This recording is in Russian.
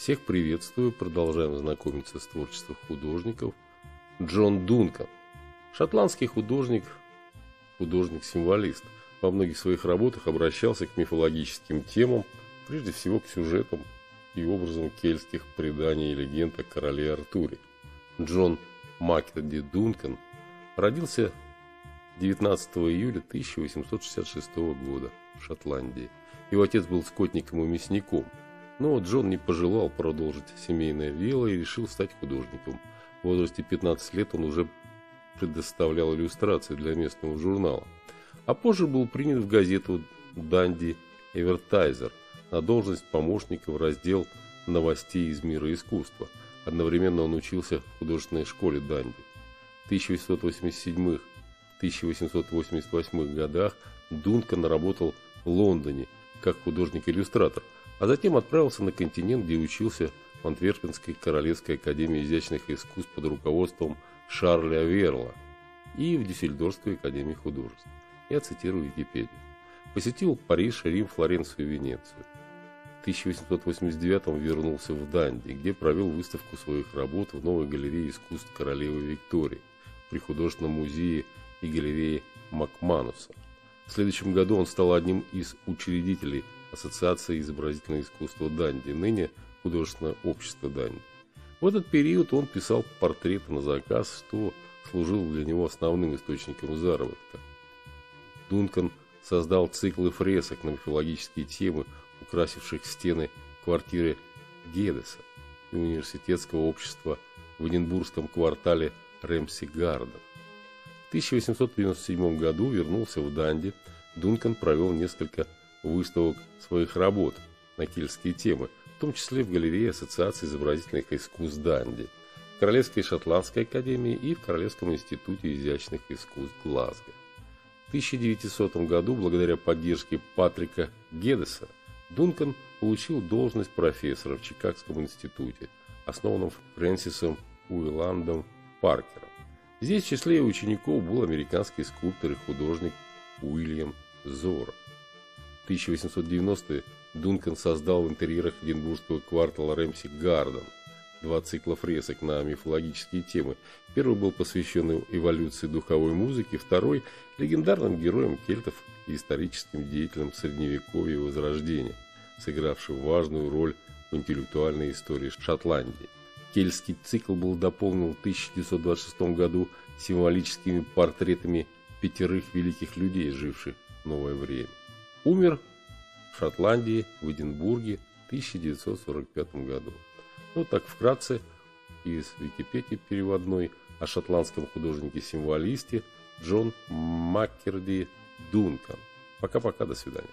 Всех приветствую, продолжаем знакомиться с творчеством художников. Джон Дункан. Шотландский художник, художник-символист. Во многих своих работах обращался к мифологическим темам, прежде всего к сюжетам и образом кельтских преданий и легенд о короле Артуре. Джон Маккерди Дункан родился 19 июля 1866 года в Шотландии. Его отец был скотником и мясником, но Джон не пожелал продолжить семейное дело и решил стать художником. В возрасте 15 лет он уже предоставлял иллюстрации для местного журнала, а позже был принят в газету «Данди Эвертайзер» на должность помощника в раздел новостей из мира искусства. Одновременно он учился в художественной школе Данди. В 1887-1888 годах Дункан работал в Лондоне как художник-иллюстратор, а затем отправился на континент, где учился в Антверпенской Королевской Академии изящных искусств под руководством Шарля Верла и в Дюссельдорфской Академии художеств. Я цитирую Википедию. Посетил Париж, Рим, Флоренцию и Венецию. В 1889 вернулся в Данди, где провел выставку своих работ в новой галерее искусств королевы Виктории при художественном музее и галерее Макмануса. В следующем году он стал одним из учредителей Ассоциации изобразительного искусства Данди, ныне художественное общество Данди. В этот период он писал портреты на заказ, что служил для него основным источником заработка. Дункан создал циклы фресок на мифологические темы, украсивших стены квартиры Гедеса и университетского общества в Эдинбургском квартале Рэмси-Гарден. В 1897 году вернулся в Данди. Дункан провел несколько выставок своих работ на кельтские темы, в том числе в галерее Ассоциации изобразительных искусств Данди, в Королевской шотландской академии и в Королевском институте изящных искусств Глазго. В 1900 году, благодаря поддержке Патрика Гедеса, Дункан получил должность профессора в Чикагском институте, основанном Фрэнсисом Уиландом Паркером. Здесь в числе учеников был американский скульптор и художник Уильям Зора. В 1890-е Дункан создал в интерьерах Эдинбургского квартала Рэмси Гарден два цикла фресок на мифологические темы. Первый был посвящен эволюции духовой музыки, второй – легендарным героям кельтов и историческим деятелям Средневековья и Возрождения, сыгравшим важную роль в интеллектуальной истории Шотландии. Кельтский цикл был дополнен в 1926 году символическими портретами пятерых великих людей, живших в новое время. Умер в Шотландии, в Эдинбурге в 1945 году. Ну так вкратце из Википедии переводной о шотландском художнике-символисте Джон Маккерди Дункан. Пока-пока, до свидания.